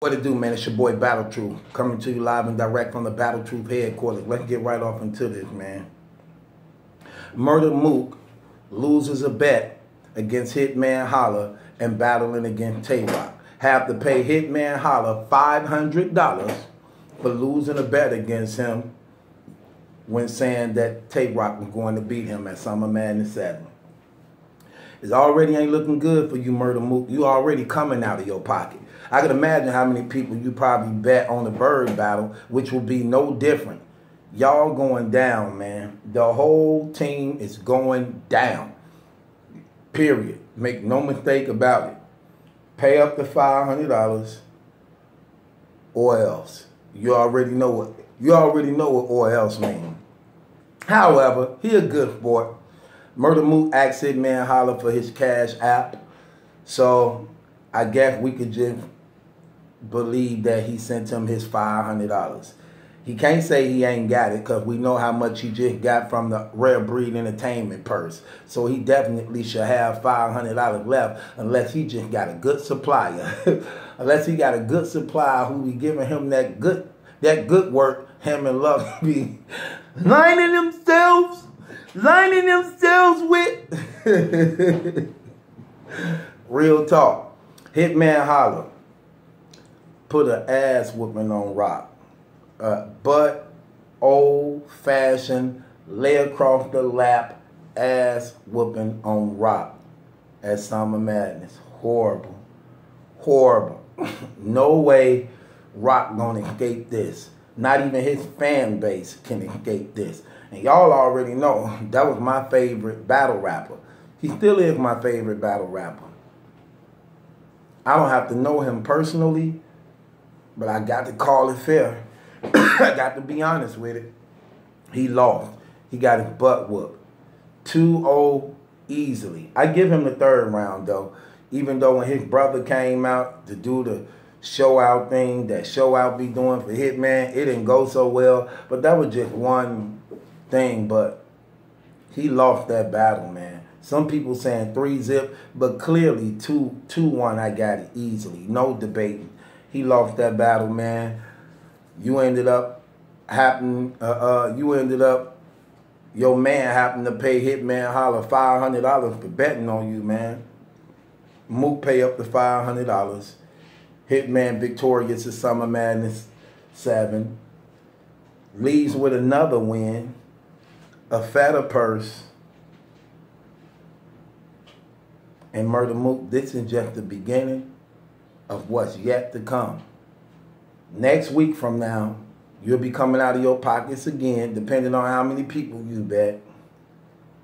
What it do, man? It's your boy Battle Truth coming to you live and direct from the Battle Truth headquarters. Let's get right off into this, man. Murda Mook loses a bet against Hitman Holla and battling against Tay Roc. Have to pay Hitman Holla $500 for losing a bet against him when saying that Tay Roc was going to beat him at Summer Madness 7. It already ain't looking good for you, Murda Mook. You already coming out of your pocket. I can imagine how many people you probably bet on the bird battle, which will be no different. Y'all going down, man. The whole team is going down. Period. Make no mistake about it. Pay up the $500 or else. You already know what you already know what or else means. However, he a good sport. Murda Mook asked Hitman Holla for his cash app. So I guess we could just believe that he sent him his $500. He can't say he ain't got it because we know how much he just got from the Rare Breed Entertainment purse. So he definitely should have $500 left unless he just got a good supplier. unless he got a good supplier who be giving him that good that good work him and Love be lining themselves, lining themselves with. Real talk. Hitman Holla put an ass whooping on Roc. Uh, but old fashioned lay across the lap ass whooping on Roc at Summer Madness. Horrible. Horrible. no way Roc gonna escape this. Not even his fan base can escape this. And y'all already know that was my favorite battle rapper. He still is my favorite battle rapper. I don't have to know him personally, but I got to call it fair. I got to be honest with it. He lost. He got his butt whooped. 2-0 easily. I give him the third round though. Even though when his brother came out to do the show out thing that show out be doing for Hitman. It didn't go so well, but that was just one thing. But he lost that battle, man. Some people saying three zip, but clearly two two one. I got it easily, no debating. He lost that battle, man. You ended up happen. Uh, uh, you ended up. Your man happened to pay Hitman Holla five hundred dollars for betting on you, man. Mook pay up the five hundred dollars. Hitman victorious at Summer Madness 7. Leaves with another win, a fatter purse, and Murda Mook. This is just the beginning of what's yet to come. Next week from now, you'll be coming out of your pockets again, depending on how many people you bet,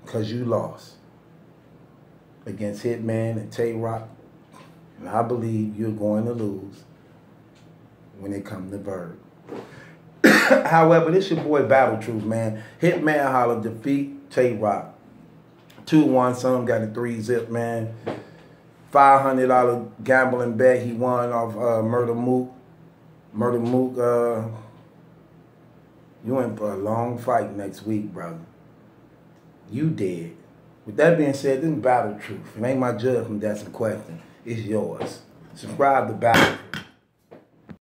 because you lost against Hitman and Tay Roc. and I believe you're going to lose when it comes to Bird. However, this your boy Battle Truth, man. Hitman Holla defeat Tay Roc. 2-1, some got a 3-zip, man. $500 gambling bet he won off uh, Murda Mook. Murda Mook, uh, you in for a long fight next week, brother. You did. With that being said, this is Battle Truth. It ain't my judgment that's in question is yours. Subscribe to Battle.